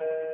uh,